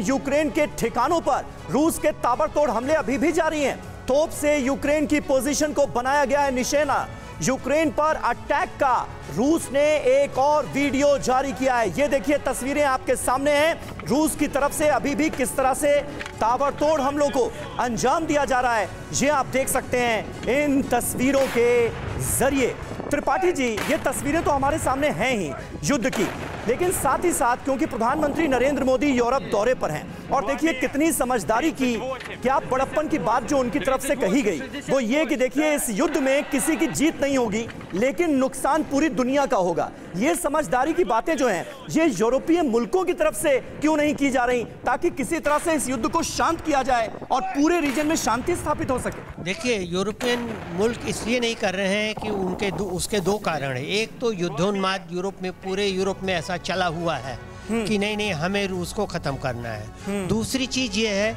Ukraine के ठिकानों पर रूस के ताबड़तोड़ हमले अभी भी जारी हैं। तोप से यूक्रेन की पोजीशन को बनाया गया है निशाना। यूक्रेन पर अटैक का रूस ने एक और वीडियो जारी किया है। ये देखिए, तस्वीरें आपके सामने हैं। रूस की तरफ़ से अभी भी किस तरह से ताबड़तोड़ हमलों को अंजाम दिया जा रहा है, ये आप देख सकते हैं इन तस्वीरों के ज़रिए। त्रिपाठी जी, ये तस्वीरें तो हमारे सामने हैं ही, युद्ध की। लेकिन साथ ही साथ, क्योंकि प्रधानमंत्री नरेंद्र मोदी यूरोप दौरे पर हैं, और देखिए कितनी समझदारी की, क्या बड़प्पन की बात जो उनकी तरफ़ से कही गई, वो ये कि देखिए, इस युद्ध में किसी की जीत नहीं होगी, लेकिन नुकसान पूरी दुनिया का होगा। ये समझदारी की बातें जो हैं, ये यूरोपीय मुल्कों की तरफ़ से क्यों नहीं की जा रही, ताकि किसी तरह से इस युद्ध को शांत किया जाए और पूरे रीजन में शांति स्थापित हो सके? देखिए, यूरोपियन मुल्क इसलिए नहीं कर रहे हैं कि उनके उसके दो कारण है। एक तो युद्धोन्माद यूरोप में, पूरे यूरोप में ऐसा चला हुआ है कि नहीं नहीं हमें रूस को ख़त्म करना है। दूसरी चीज़ ये है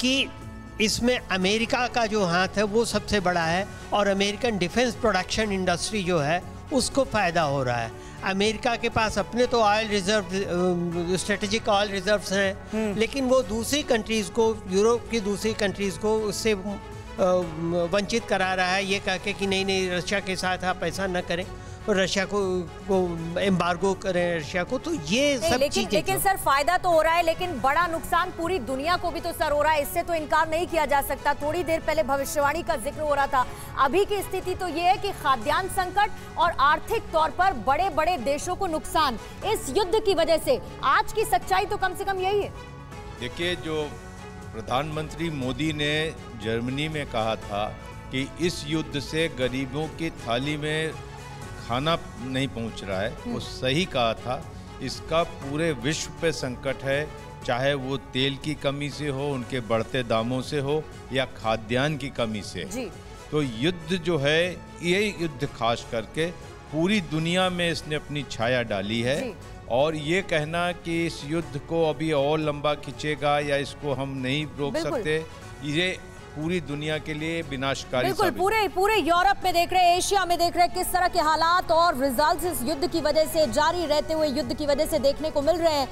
कि इसमें अमेरिका का जो हाथ है वो सबसे बड़ा है और अमेरिकन डिफेंस प्रोडक्शन इंडस्ट्री जो है उसको फ़ायदा हो रहा है। अमेरिका के पास अपने तो oil reserve strategic oil reserves हैं लेकिन वो दूसरी कंट्रीज़ को यूरोप की दूसरी कंट्रीज़ को उससे वंचित करा रहा है। ये कह के कि नहीं नहीं रशिया के साथ आप ऐसा न करें। रशिया को को एम्बार्गो करें रशिया को तो ये सब लेकिन चीज़ें लेकिन सर फ़ायदा तो हो रहा है लेकिन बड़ा नुकसान पूरी दुनिया को भी तो सर हो रहा है इससे तो इनकार नहीं किया जा सकता। थोड़ी देर पहले भविष्यवाणी का ज़िक्र हो रहा था। अभी की स्थिति तो ये है कि खाद्यान्न संकट और आर्थिक तौर पर बड़े बड़े देशों को नुकसान इस युद्ध की वजह से। आज की सच्चाई तो कम से कम यही है। देखिए जो प्रधानमंत्री मोदी ने जर्मनी में कहा था कि इस युद्ध से गरीबों की थाली में खाना नहीं पहुँच रहा है। वो सही कहा था। इसका पूरे विश्व पे संकट है। चाहे वो तेल की कमी से हो उनके बढ़ते दामों से हो या खाद्यान्न की कमी से। जी। तो युद्ध जो है ये युद्ध खास करके पूरी दुनिया में इसने अपनी छाया डाली है। और ये कहना कि इस युद्ध को अभी और लंबा खींचेगा या इसको हम नहीं रोक सकते ये पूरी दुनिया के लिए विनाशकारी बिल्कुल पूरे पूरे यूरोप में देख रहे हैं एशिया में देख रहे हैं किस तरह के हालात और रिजल्ट्स इस युद्ध की वजह से जारी रहते हुए युद्ध की वजह से देखने को मिल रहे हैं।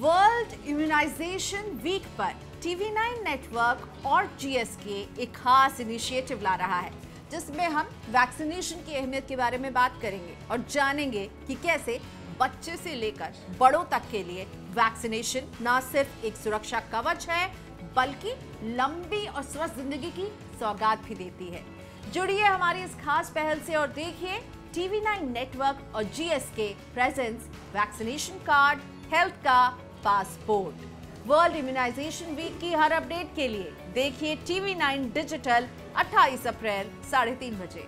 वर्ल्ड इम्यूनाइजेशन वीक पर टीवी नाइन नेटवर्क और जीएसके एक खास इनिशिएटिव ला रहा है जिसमें हम वैक्सीनेशन की अहमियत के बारे में बात करेंगे और जानेंगे कि कैसे बच्चे से लेकर बड़ों तक के लिए वैक्सीनेशन न सिर्फ़ एक सुरक्षा कवच है बल्कि लंबी और स्वस्थ ज़िंदगी की सौगात भी देती है। जुड़िए हमारी इस खास पहल से और देखिए टीवी नाइन नेटवर्क और GSK presence vaccination card health का पासपोर्ट वर्ल्ड इम्यूनाइजेशन वीक की हर अपडेट के लिए देखिए टीवी नाइन डिजिटल 28 अप्रैल साढ़े तीन बजे।